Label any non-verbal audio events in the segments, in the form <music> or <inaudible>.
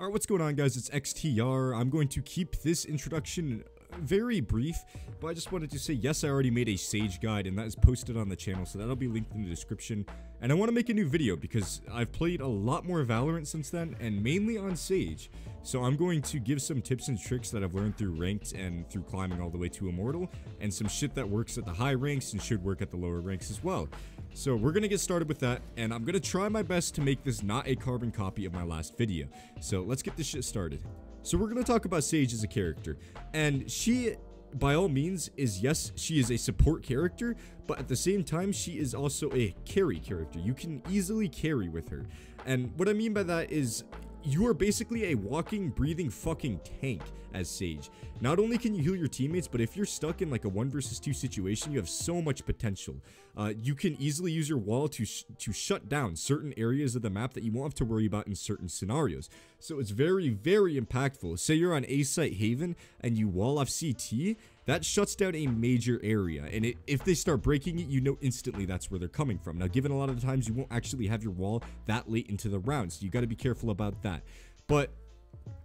Alright, what's going on guys? It's XTR. I'm going to keep this introduction very brief, but I just wanted to say yes, I already made a Sage guide and that is posted on the channel, so that'll be linked in the description. And I want to make a new video because I've played a lot more Valorant since then, and mainly on Sage. So I'm going to give some tips and tricks that I've learned through ranked and through climbing all the way to Immortal, and some shit that works at the high ranks and should work at the lower ranks as well. So we're to get started with that, and I'm to try my best to make this not a carbon copy of my last video. So let's get this shit started. So we're to talk about Sage as a character, and she by all means is yes she is a support character but at the same time she is also a carry character you can easily carry with her and what i mean by that is you are basically a walking, breathing fucking tank as Sage. Not only can you heal your teammates, but if you're stuck in like a 1 versus 2 situation, you have so much potential. Uh, you can easily use your wall to, sh to shut down certain areas of the map that you won't have to worry about in certain scenarios. So it's very, very impactful. Say you're on A site Haven and you wall off CT, that shuts down a major area, and it, if they start breaking it, you know instantly that's where they're coming from. Now, given a lot of the times you won't actually have your wall that late into the round, so you got to be careful about that. But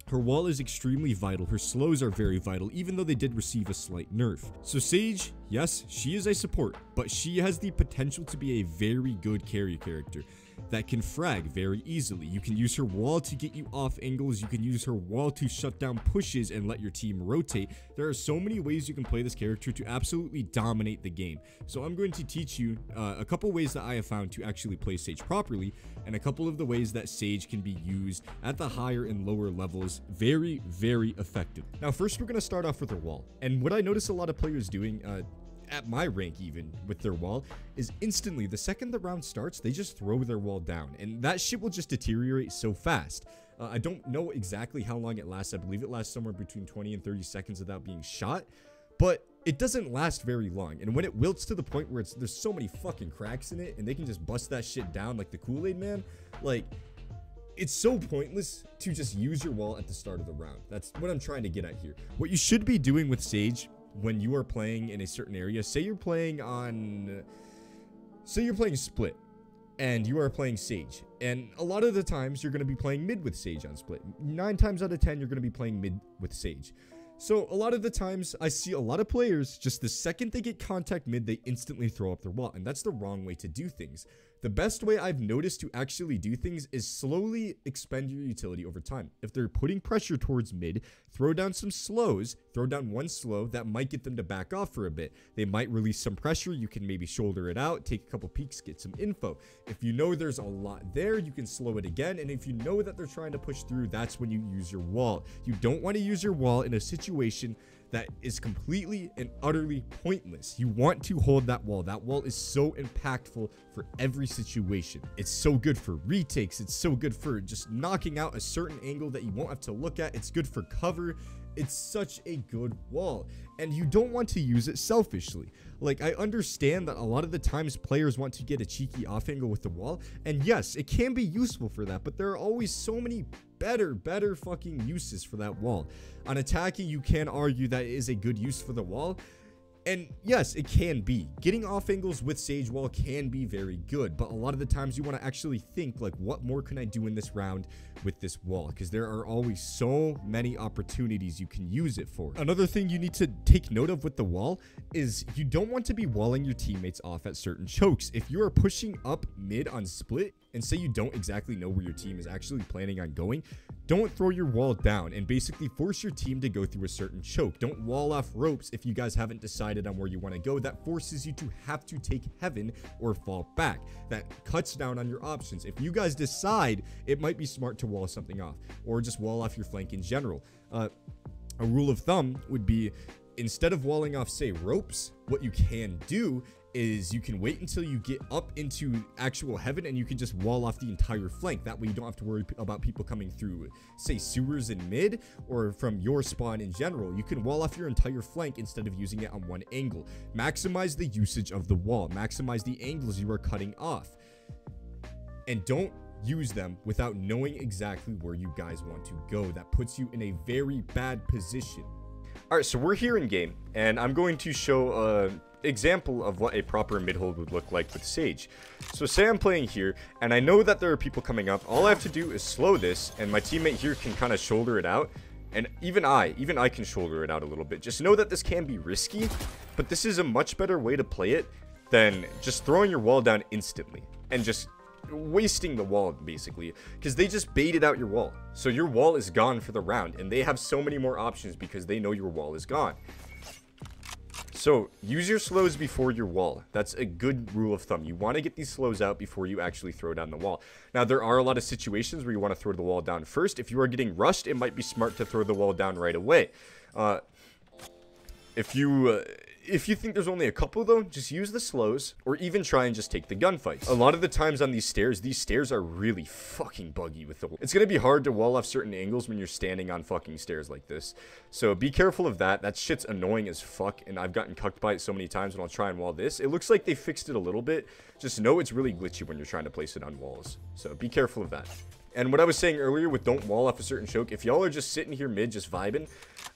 her wall is extremely vital, her slows are very vital, even though they did receive a slight nerf. So Sage, yes, she is a support, but she has the potential to be a very good carry character that can frag very easily. You can use her wall to get you off angles, you can use her wall to shut down pushes and let your team rotate. There are so many ways you can play this character to absolutely dominate the game. So I'm going to teach you uh, a couple ways that I have found to actually play Sage properly, and a couple of the ways that Sage can be used at the higher and lower levels very, very effective. Now first we're going to start off with her wall, and what I notice a lot of players doing, uh, at my rank even with their wall is instantly the second the round starts they just throw their wall down and that shit will just deteriorate so fast uh, i don't know exactly how long it lasts i believe it lasts somewhere between 20 and 30 seconds without being shot but it doesn't last very long and when it wilts to the point where it's there's so many fucking cracks in it and they can just bust that shit down like the kool-aid man like it's so pointless to just use your wall at the start of the round. That's what I'm trying to get at here. What you should be doing with Sage when you are playing in a certain area, say you're playing on, say you're playing Split, and you are playing Sage, and a lot of the times you're going to be playing mid with Sage on Split. Nine times out of ten, you're going to be playing mid with Sage. So a lot of the times I see a lot of players just the second they get contact mid they instantly throw up their wall and that's the wrong way to do things. The best way I've noticed to actually do things is slowly expend your utility over time. If they're putting pressure towards mid, throw down some slows, throw down one slow that might get them to back off for a bit. They might release some pressure, you can maybe shoulder it out, take a couple peeks, get some info. If you know there's a lot there, you can slow it again, and if you know that they're trying to push through, that's when you use your wall. You don't want to use your wall in a situation that is completely and utterly pointless. You want to hold that wall. That wall is so impactful for every situation. It's so good for retakes. It's so good for just knocking out a certain angle that you won't have to look at. It's good for cover. It's such a good wall, and you don't want to use it selfishly. Like, I understand that a lot of the times players want to get a cheeky off angle with the wall, and yes, it can be useful for that, but there are always so many better, better fucking uses for that wall. On attacking, you can argue that it is a good use for the wall, and yes, it can be. Getting off angles with Sage Wall can be very good, but a lot of the times you want to actually think like, what more can I do in this round with this wall? Because there are always so many opportunities you can use it for. Another thing you need to take note of with the wall is you don't want to be walling your teammates off at certain chokes. If you are pushing up mid on split, and say you don't exactly know where your team is actually planning on going, don't throw your wall down and basically force your team to go through a certain choke. Don't wall off ropes if you guys haven't decided on where you want to go. That forces you to have to take heaven or fall back. That cuts down on your options. If you guys decide, it might be smart to wall something off or just wall off your flank in general. Uh, a rule of thumb would be instead of walling off, say, ropes, what you can do is you can wait until you get up into actual heaven and you can just wall off the entire flank. That way you don't have to worry about people coming through, say, sewers in mid or from your spawn in general. You can wall off your entire flank instead of using it on one angle. Maximize the usage of the wall. Maximize the angles you are cutting off. And don't use them without knowing exactly where you guys want to go. That puts you in a very bad position. All right, so we're here in game, and I'm going to show uh, example of what a proper mid hold would look like with Sage. So say I'm playing here, and I know that there are people coming up. All I have to do is slow this, and my teammate here can kind of shoulder it out. And even I, even I can shoulder it out a little bit. Just know that this can be risky, but this is a much better way to play it than just throwing your wall down instantly and just wasting the wall basically because they just baited out your wall so your wall is gone for the round and they have so many more options because they know your wall is gone so use your slows before your wall. That's a good rule of thumb. You want to get these slows out before you actually throw down the wall. Now there are a lot of situations where you want to throw the wall down first. If you are getting rushed it might be smart to throw the wall down right away. Uh, if you uh, if you think there's only a couple though, just use the slows or even try and just take the gunfights. A lot of the times on these stairs, these stairs are really fucking buggy with the It's to be hard to wall off certain angles when you're standing on fucking stairs like this. So be careful of that. That shit's annoying as fuck and I've gotten cucked by it so many times when I'll try and wall this. It looks like they fixed it a little bit. Just know it's really glitchy when you're trying to place it on walls. So be careful of that. And what I was saying earlier with don't wall off a certain choke, if y'all are just sitting here mid, just vibing,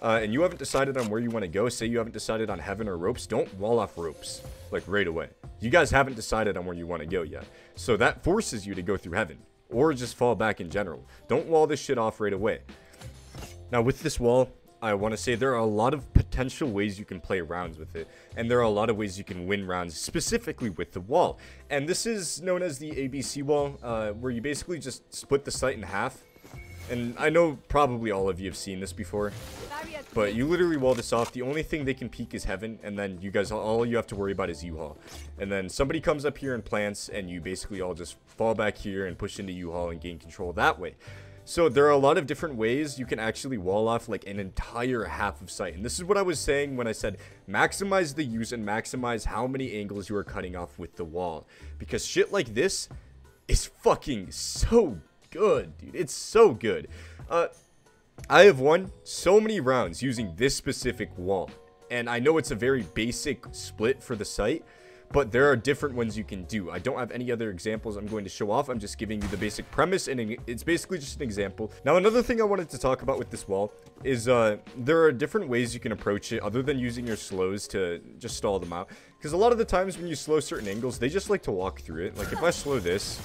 uh, and you haven't decided on where you want to go, say you haven't decided on heaven or ropes, don't wall off ropes, like right away. You guys haven't decided on where you want to go yet. So that forces you to go through heaven, or just fall back in general. Don't wall this shit off right away. Now with this wall, I want to say there are a lot of potential ways you can play rounds with it, and there are a lot of ways you can win rounds specifically with the wall. And this is known as the ABC wall, uh, where you basically just split the site in half. And I know probably all of you have seen this before, but you literally wall this off. The only thing they can peek is heaven, and then you guys, all you have to worry about is U-Haul. And then somebody comes up here and plants, and you basically all just fall back here and push into U-Haul and gain control that way. So there are a lot of different ways you can actually wall off like an entire half of sight. And this is what I was saying when I said maximize the use and maximize how many angles you are cutting off with the wall. Because shit like this is fucking so good, dude. It's so good. Uh, I have won so many rounds using this specific wall. And I know it's a very basic split for the site, but there are different ones you can do. I don't have any other examples I'm going to show off. I'm just giving you the basic premise, and it's basically just an example. Now, another thing I wanted to talk about with this wall is uh, there are different ways you can approach it other than using your slows to just stall them out. Because a lot of the times when you slow certain angles, they just like to walk through it. Like, if I slow this,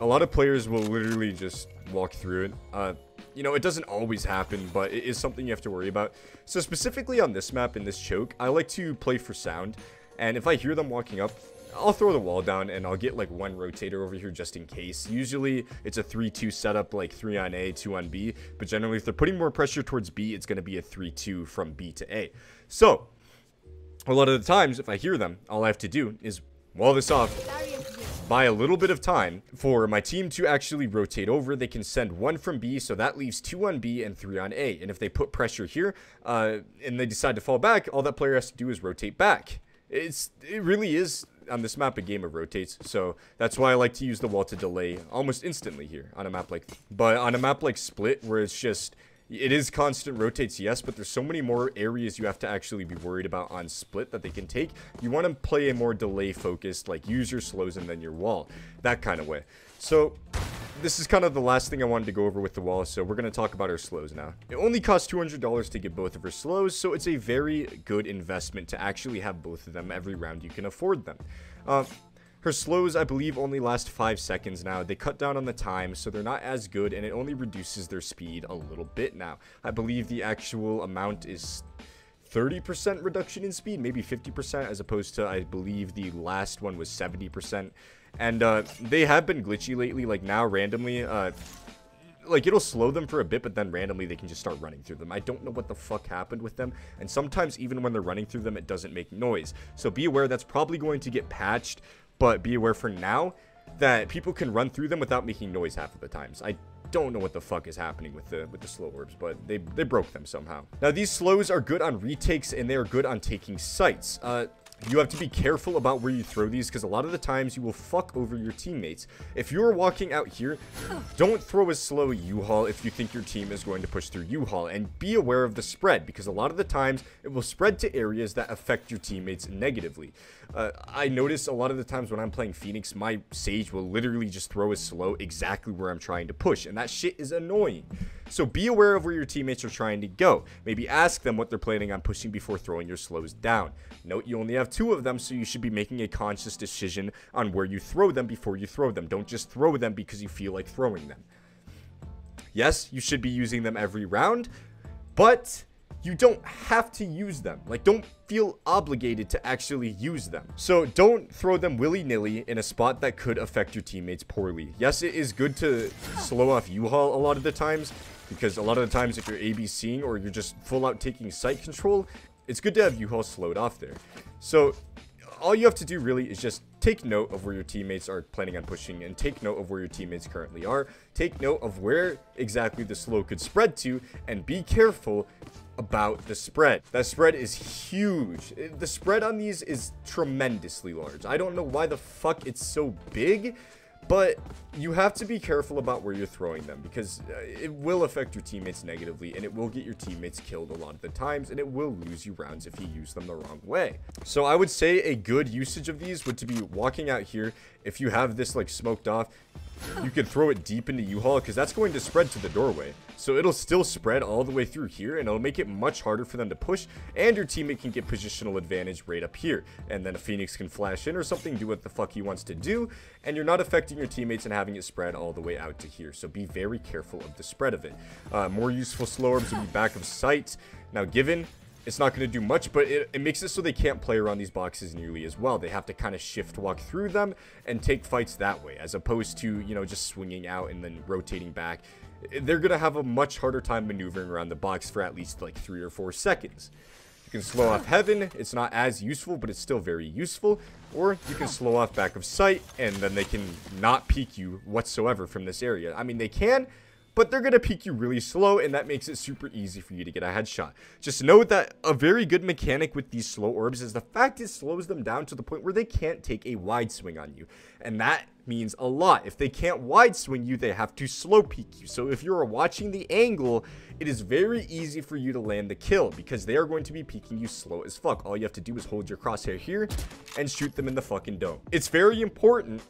a lot of players will literally just walk through it. Uh, you know, it doesn't always happen, but it is something you have to worry about. So specifically on this map, in this choke, I like to play for sound. And if I hear them walking up, I'll throw the wall down and I'll get like one rotator over here just in case. Usually it's a 3-2 setup like 3 on A, 2 on B. But generally if they're putting more pressure towards B, it's going to be a 3-2 from B to A. So a lot of the times if I hear them, all I have to do is wall this off, buy a little bit of time for my team to actually rotate over. They can send one from B, so that leaves two on B and three on A. And if they put pressure here uh, and they decide to fall back, all that player has to do is rotate back it's it really is on this map a game of rotates so that's why i like to use the wall to delay almost instantly here on a map like but on a map like split where it's just it is constant rotates yes but there's so many more areas you have to actually be worried about on split that they can take. You want to play a more delay focused like use your slows and then your wall that kind of way. So this is kind of the last thing I wanted to go over with the wall, so we're going to talk about her slows now. It only costs $200 to get both of her slows, so it's a very good investment to actually have both of them every round you can afford them. Uh, her slows, I believe, only last 5 seconds now. They cut down on the time, so they're not as good, and it only reduces their speed a little bit now. I believe the actual amount is 30% reduction in speed, maybe 50%, as opposed to, I believe, the last one was 70%. And uh, they have been glitchy lately, like now randomly, uh, like it'll slow them for a bit, but then randomly they can just start running through them. I don't know what the fuck happened with them. And sometimes even when they're running through them, it doesn't make noise. So be aware that's probably going to get patched, but be aware for now that people can run through them without making noise half of the times. I don't know what the fuck is happening with the with the slow orbs, but they they broke them somehow. Now these slows are good on retakes and they are good on taking sites. Uh, you have to be careful about where you throw these because a lot of the times you will fuck over your teammates. If you're walking out here, don't throw a slow U-Haul if you think your team is going to push through U-Haul and be aware of the spread because a lot of the times it will spread to areas that affect your teammates negatively. Uh, I notice a lot of the times when I'm playing Phoenix, my Sage will literally just throw a slow exactly where I'm trying to push and that shit is annoying. So be aware of where your teammates are trying to go. Maybe ask them what they're planning on pushing before throwing your slows down. Note you only have two of them, so you should be making a conscious decision on where you throw them before you throw them. Don't just throw them because you feel like throwing them. Yes, you should be using them every round, but you don't have to use them. Like, don't feel obligated to actually use them. So don't throw them willy-nilly in a spot that could affect your teammates poorly. Yes, it is good to slow off U-Haul a lot of the times, because a lot of the times if you're ABCing or you're just full out taking site control, it's good to have U-Haul slowed off there. So all you have to do really is just take note of where your teammates are planning on pushing and take note of where your teammates currently are. Take note of where exactly the slow could spread to and be careful about the spread. That spread is huge. The spread on these is tremendously large. I don't know why the fuck it's so big, but you have to be careful about where you're throwing them because uh, it will affect your teammates negatively and it will get your teammates killed a lot of the times and it will lose you rounds if you use them the wrong way. So I would say a good usage of these would to be walking out here. If you have this like smoked off, you can throw it deep into U-Haul because that's going to spread to the doorway. So it'll still spread all the way through here and it'll make it much harder for them to push and your teammate can get positional advantage right up here. And then a Phoenix can flash in or something, do what the fuck he wants to do and you're not affecting your teammates and having it spread all the way out to here. So be very careful of the spread of it. Uh, more useful slow orbs will be back of sight. Now given it's not going to do much, but it, it, makes it so they can't play around these boxes nearly as well. They have to kind of shift walk through them and take fights that way, as opposed to, you know, just swinging out and then rotating back. They're going to have a much harder time maneuvering around the box for at least like three or four seconds. You can slow off Heaven. It's not as useful, but it's still very useful. Or you can slow off back of sight, and then they can not peek you whatsoever from this area. I mean, they can, but they're going to peek you really slow, and that makes it super easy for you to get a headshot. Just note that a very good mechanic with these slow orbs is the fact it slows them down to the point where they can't take a wide swing on you. And that means a lot. If they can't wide swing you, they have to slow peek you. So if you're watching the angle, it is very easy for you to land the kill because they are going to be peeking you slow as fuck. All you have to do is hold your crosshair here and shoot them in the fucking dome. It's very important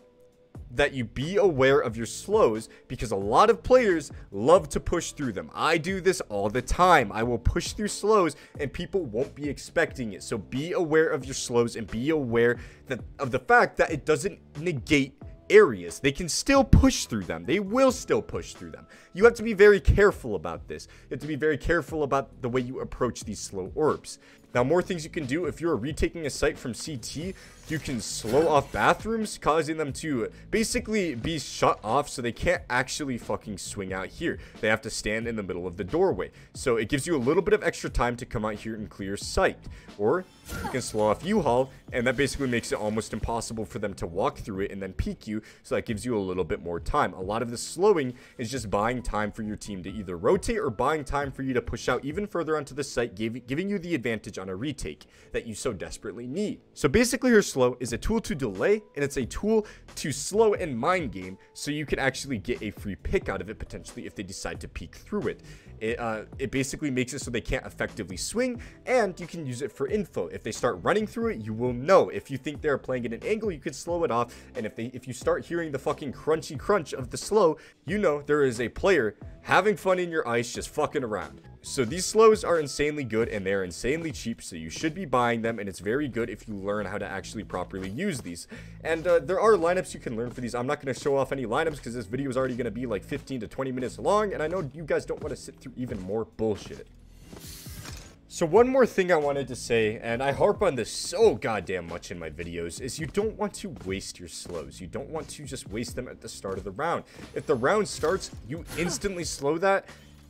that you be aware of your slows because a lot of players love to push through them. I do this all the time. I will push through slows and people won't be expecting it. So be aware of your slows and be aware that of the fact that it doesn't negate areas. They can still push through them. They will still push through them. You have to be very careful about this. You have to be very careful about the way you approach these slow orbs. Now, more things you can do if you're retaking a site from CT, you can slow off bathrooms, causing them to basically be shut off so they can't actually fucking swing out here. They have to stand in the middle of the doorway. So it gives you a little bit of extra time to come out here and clear sight. Or you can slow off U-Haul, and that basically makes it almost impossible for them to walk through it and then peek you, so that gives you a little bit more time. A lot of the slowing is just buying time for your team to either rotate or buying time for you to push out even further onto the site, giving you the advantage on a retake that you so desperately need. So basically your slow is a tool to delay, and it's a tool to slow and mind game, so you can actually get a free pick out of it potentially if they decide to peek through it. It, uh, it basically makes it so they can't effectively swing, and you can use it for info. If they start running through it, you will know. If you think they're playing at an angle, you could slow it off, and if they if you start hearing the fucking crunchy crunch of the slow, you know there is a player having fun in your ice just fucking around. So these slows are insanely good and they're insanely cheap, so you should be buying them, and it's very good if you learn how to actually properly use these. And uh, there are lineups you can learn for these. I'm not going to show off any lineups because this video is already going to be like 15 to 20 minutes long, and I know you guys don't want to sit through even more bullshit. So one more thing I wanted to say, and I harp on this so goddamn much in my videos, is you don't want to waste your slows. You don't want to just waste them at the start of the round. If the round starts, you instantly slow that.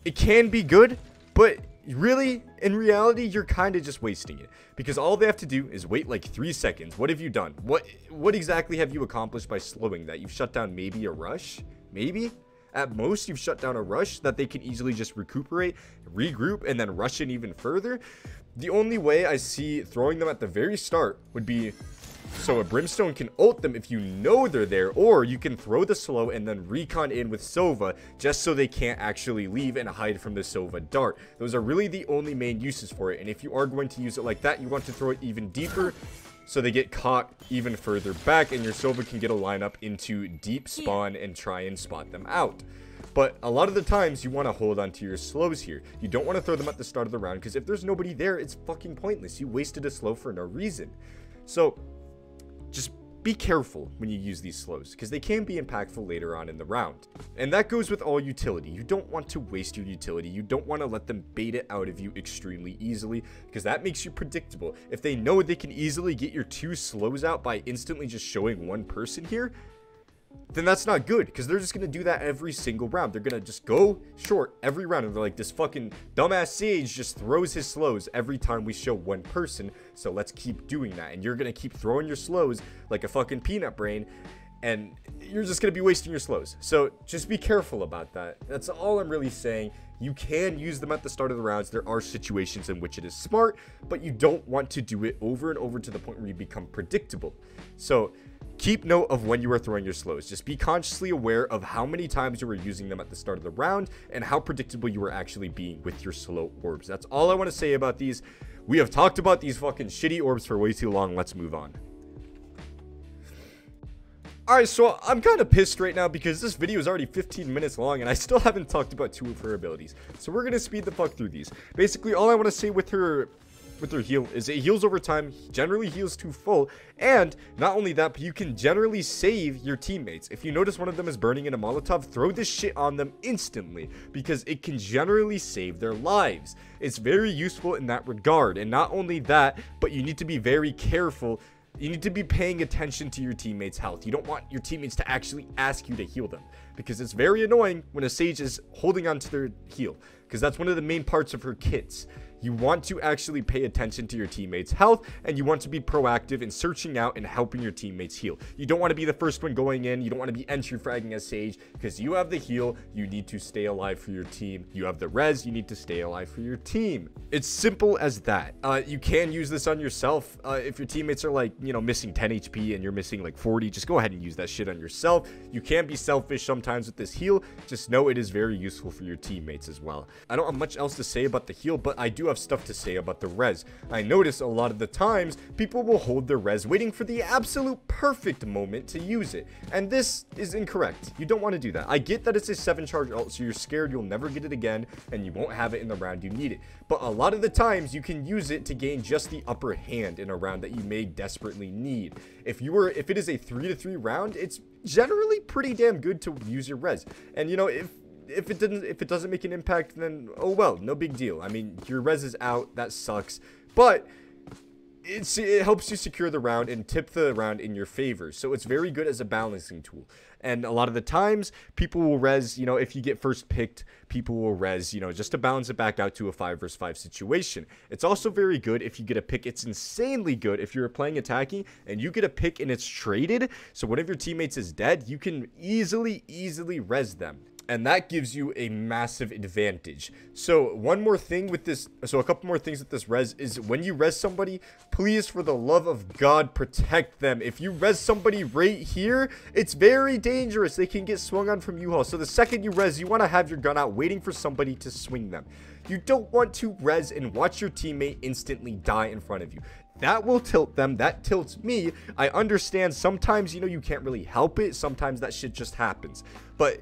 It can be good, but really, in reality, you're kind of just wasting it because all they have to do is wait like three seconds. What have you done? What what exactly have you accomplished by slowing that? You've shut down maybe a rush, maybe. At most, you've shut down a rush that they can easily just recuperate, regroup, and then rush in even further. The only way I see throwing them at the very start would be so a Brimstone can ult them if you know they're there, or you can throw the slow and then recon in with Sova just so they can't actually leave and hide from the Sova dart. Those are really the only main uses for it, and if you are going to use it like that, you want to throw it even deeper so they get caught even further back and your Sova can get a lineup into deep spawn and try and spot them out. But a lot of the times you want to hold on to your slows here. You don't want to throw them at the start of the round because if there's nobody there, it's fucking pointless. You wasted a slow for no reason. So just be careful when you use these slows because they can be impactful later on in the round. And that goes with all utility. You don't want to waste your utility. You don't want to let them bait it out of you extremely easily because that makes you predictable. If they know they can easily get your two slows out by instantly just showing one person here, then that's not good because they're just going to do that every single round. They're going to just go short every round. And they're like, this fucking dumbass Sage just throws his slows every time we show one person. So let's keep doing that. And you're going to keep throwing your slows like a fucking peanut brain. And you're just going to be wasting your slows. So just be careful about that. That's all I'm really saying. You can use them at the start of the rounds. There are situations in which it is smart, but you don't want to do it over and over to the point where you become predictable. So Keep note of when you are throwing your slows. Just be consciously aware of how many times you were using them at the start of the round and how predictable you were actually being with your slow orbs. That's all I want to say about these. We have talked about these fucking shitty orbs for way too long. Let's move on. Alright, so I'm kind of pissed right now because this video is already 15 minutes long and I still haven't talked about two of her abilities. So we're going to speed the fuck through these. Basically, all I want to say with her with their heal is it heals over time, generally heals to full, and not only that, but you can generally save your teammates. If you notice one of them is burning in a Molotov, throw this shit on them instantly because it can generally save their lives. It's very useful in that regard, and not only that, but you need to be very careful you need to be paying attention to your teammates' health. You don't want your teammates to actually ask you to heal them because it's very annoying when a Sage is holding on to their heal because that's one of the main parts of her kits. You want to actually pay attention to your teammates' health, and you want to be proactive in searching out and helping your teammates heal. You don't want to be the first one going in. You don't want to be entry fragging a Sage because you have the heal. You need to stay alive for your team. You have the res. You need to stay alive for your team. It's simple as that. Uh, you can use this on yourself. Uh, if your teammates are like, you know, missing 10 HP and you're missing like 40, just go ahead and use that shit on yourself. You can be selfish sometimes with this heal. Just know it is very useful for your teammates as well. I don't have much else to say about the heal, but I do have stuff to say about the res. I notice a lot of the times, people will hold their res waiting for the absolute perfect moment to use it. And this is incorrect. You don't want to do that. I get that it's a 7 charge ult, so you're scared you'll never get it again, and you won't have it in the round you need it. But a lot of the times, you can use it to gain just the upper hand in a round that you may desperately need. If you were, if it is a 3 to 3 round, it's generally pretty damn good to use your res. And you know, if if it didn't if it doesn't make an impact then oh well no big deal i mean your res is out that sucks but it's, it helps you secure the round and tip the round in your favor. So it's very good as a balancing tool. And a lot of the times, people will res, you know, if you get first picked, people will res, you know, just to balance it back out to a 5 versus 5 situation. It's also very good if you get a pick. It's insanely good if you're playing attacking and you get a pick and it's traded. So one of your teammates is dead, you can easily, easily res them and that gives you a massive advantage. So one more thing with this, so a couple more things with this res is when you res somebody, please for the love of God protect them. If you res somebody right here, it's very dangerous. They can get swung on from U-Haul. So the second you res, you want to have your gun out waiting for somebody to swing them. You don't want to res and watch your teammate instantly die in front of you that will tilt them that tilts me i understand sometimes you know you can't really help it sometimes that shit just happens but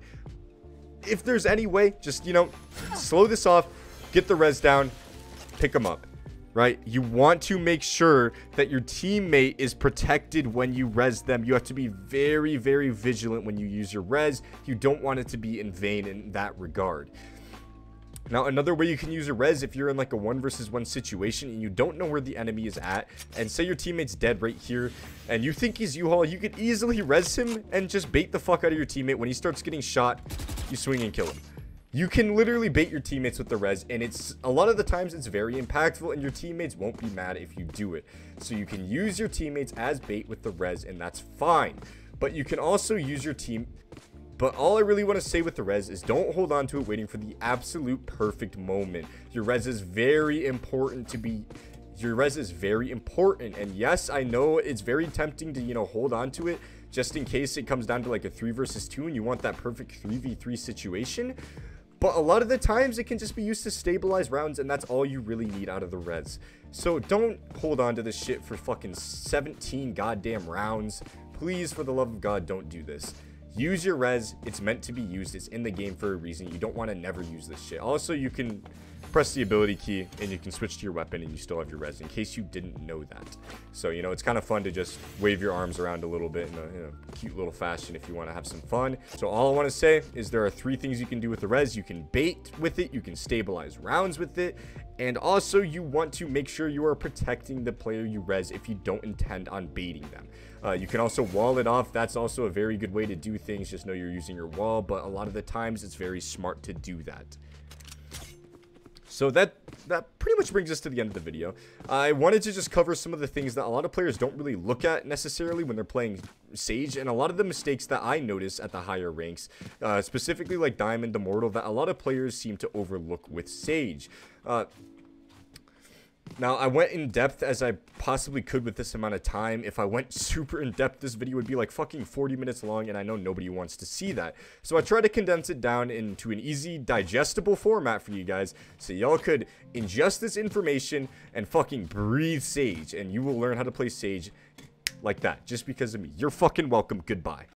if there's any way, just, you know, slow this off, get the res down, pick them up, right? You want to make sure that your teammate is protected when you res them. You have to be very, very vigilant when you use your res. You don't want it to be in vain in that regard. Now, another way you can use a res if you're in like a one versus one situation and you don't know where the enemy is at, and say your teammate's dead right here, and you think he's U-Haul, you could easily res him and just bait the fuck out of your teammate. When he starts getting shot, you swing and kill him. You can literally bait your teammates with the res, and it's a lot of the times it's very impactful, and your teammates won't be mad if you do it. So you can use your teammates as bait with the res, and that's fine. But you can also use your team but all I really want to say with the res is don't hold on to it waiting for the absolute perfect moment. Your res is very important to be your res is very important. And yes, I know it's very tempting to, you know, hold on to it just in case it comes down to like a 3 versus 2 and you want that perfect 3v3 situation. But a lot of the times it can just be used to stabilize rounds and that's all you really need out of the res. So don't hold on to this shit for fucking 17 goddamn rounds. Please, for the love of God, don't do this. Use your res. It's meant to be used. It's in the game for a reason. You don't want to never use this shit. Also, you can press the ability key and you can switch to your weapon and you still have your res in case you didn't know that. So, you know, it's kind of fun to just wave your arms around a little bit in a, in a cute little fashion if you want to have some fun. So all I want to say is there are three things you can do with the res. You can bait with it, you can stabilize rounds with it, and also you want to make sure you are protecting the player you res if you don't intend on baiting them. Uh, you can also wall it off. That's also a very good way to do things. Just know you're using your wall, but a lot of the times it's very smart to do that. So that that pretty much brings us to the end of the video. I wanted to just cover some of the things that a lot of players don't really look at necessarily when they're playing Sage, and a lot of the mistakes that I notice at the higher ranks, uh, specifically like Diamond, Immortal, that a lot of players seem to overlook with Sage. Uh, now, I went in depth as I possibly could with this amount of time. If I went <laughs> super in depth, this video would be like fucking 40 minutes long, and I know nobody wants to see that. So I tried to condense it down into an easy, digestible format for you guys, so y'all could ingest this information and fucking breathe Sage, and you will learn how to play Sage like that, just because of me. You're fucking welcome. Goodbye.